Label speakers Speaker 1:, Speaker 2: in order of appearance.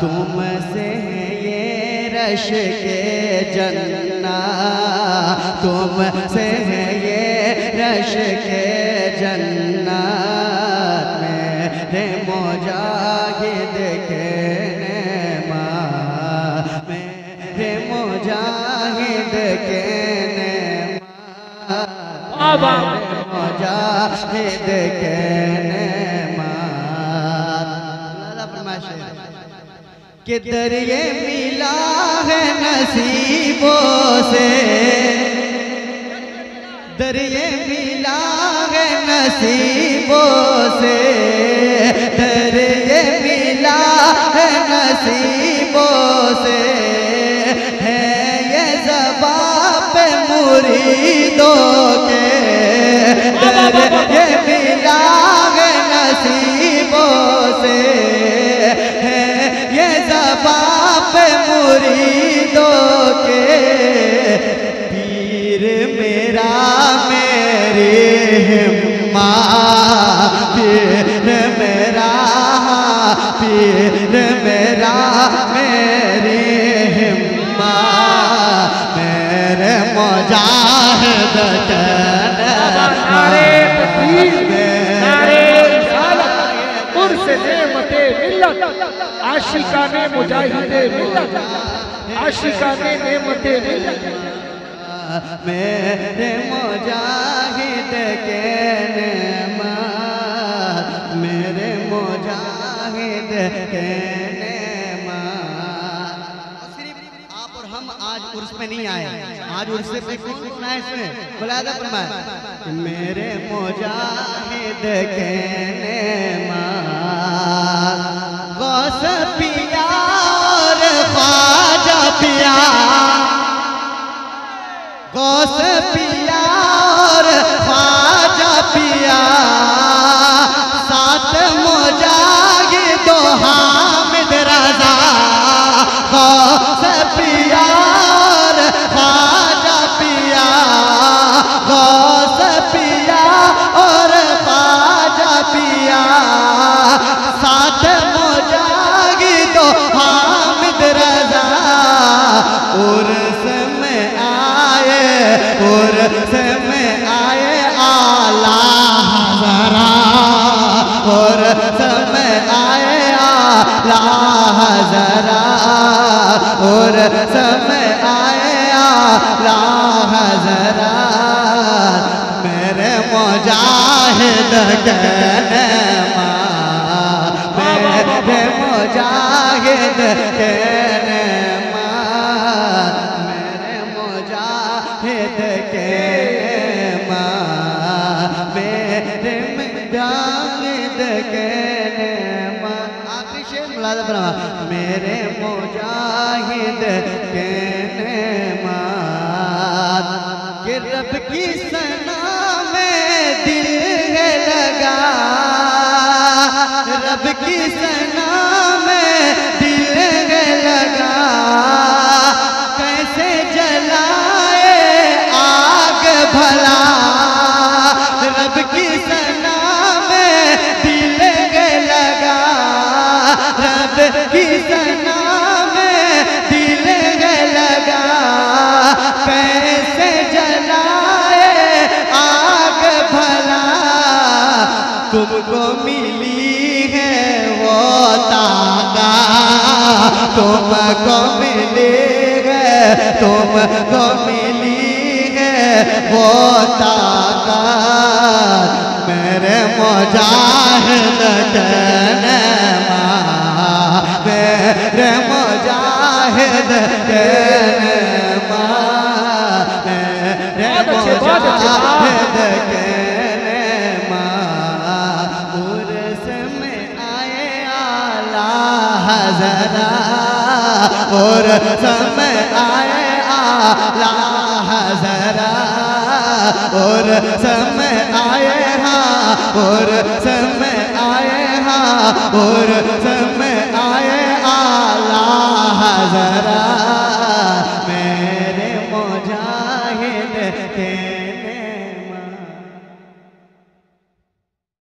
Speaker 1: تم سے یہ رش کے جنہ تم سے بابا مجاہد کے نعمات کہ درے ملا ہے نصیبوں سے درے ملا ہے نصیبوں سے مریدوں کے درے ملا ہے نصیبوں سے ہے۔ یہ زبان پہ مریدوں کے پیر میرا میری ہمت پیر میرا پیر میرا میری ہمت میرے مجاہد
Speaker 2: نعرے تکبیر نعرے رسالت قرص نعمت ملت عاشقان مجاہد ملت عاشقان نعمت ملت
Speaker 1: میرے مجاہد کے نعمت میرے مجاہد کے نعمت آج عرص پہ نہیں آئے آج عرص پہ کچھ لکھنا ہے اس میں۔ بلادہ فرمائے میرے مجاہد کے نیمہ غوث پیر عرس میں آئے آلہ حضرہ میرے مجاہد کے نعمت میرے مجاہد کے نعمت میرے مجاہد کے نعمت میرے مجاہد کے نعمت ملازم فرما، میرے مجاہد کے نعمت کہ رب کی سنا میں دل ہے لگا۔ رب کی سنا تم کو ملی ہے تم کو ملی ہے وہ تاغا میرے مجاہد کے نعمت میرے مجاہد کے نعمت میرے مجاہد کے نعمت اور میں آئے آلہ حضرہ۔ اور میں آئے ہاں اور میں آئے ہاں اور میں آئے